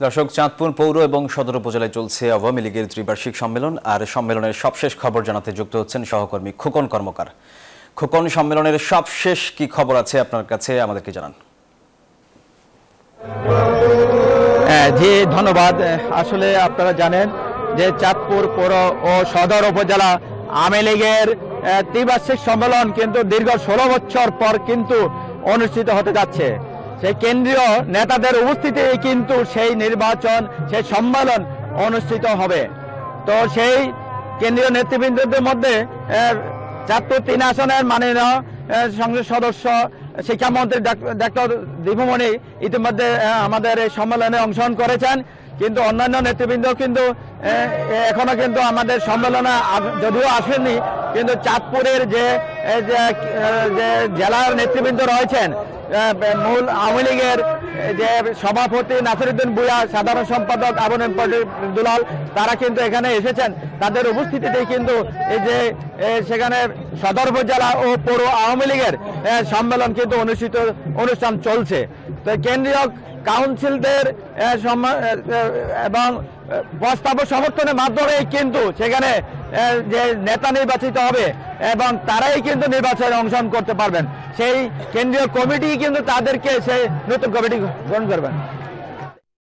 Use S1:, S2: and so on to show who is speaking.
S1: দর্শক চাঁদপুর পৌর এবং সদর উপজেলায় চলছে আওয়ামী লীগের ত্রিবার্ষিক সম্মেলন আর সম্মেলনের সবশেষ খবর জানাতে যুক্ত হচ্ছেন সহকর্মী খোকন কর্মকার। খোকন সম্মেলনের সবশেষ কি খবর আছে আপনার কাছে আমাদেরকে জানান।
S2: হ্যাঁ, জি ধন্যবাদ। আসলে আপনারা জানেন যে চাঁদপুর পৌর ও সদর উপজেলা আওয়ামী লীগের ত্রিবার্ষিক সম্মেলন কিন্তু দীর্ঘ ষোলো বছর পর কিন্তু অনুষ্ঠিত হতে যাচ্ছে। সেই কেন্দ্রীয় নেতাদের উপস্থিতি কিন্তু সেই নির্বাচন সেই সম্মেলন অনুষ্ঠিত হবে। তো সেই কেন্দ্রীয় নেতৃবৃন্দদের মধ্যে আহ, তিন আসনের মাননীয় সংসদ সদস্য শিক্ষামন্ত্রী ডাক- ডাক্তার দীপুমণি ইতিমধ্যে আমাদের এই সম্মেলনে অংশগ্রহণ করেছেন। কিন্তু অন্যান্য নেতৃবৃন্দ কিন্তু এখনও কিন্তু আমাদের সম্মেলনে যদিও আসেননি কিন্তু চাঁদপুরের যে জেলার নেতৃবৃন্দ রয়েছেন মূল আওয়ামী লীগের যে সভাপতি নাসিরুদ্দিন বুয়া সাধারণ সম্পাদক আবুল দুলাল, তারা কিন্তু এখানে এসেছেন। তাদের উপস্থিতিতেই কিন্তু এই যে সেখানে সদর উপজেলা ও পৌর আওয়ামী লীগের সম্মেলন কিন্তু অনুষ্ঠিত, অনুষ্ঠান চলছে। তো কেন্দ্রীয় কাউন্সিলদের এবং প্রস্তাব সমর্থনের মাধ্যমে কিন্তু সেখানে যে নেতা নির্বাচিত হবে, এবং তারাই কিন্তু নির্বাচনে অংশগ্রহণ করতে পারবেন। সেই কেন্দ্রীয় কমিটি কিন্তু তাদেরকে সেই নতুন কমিটি গ্রহণ করবেন।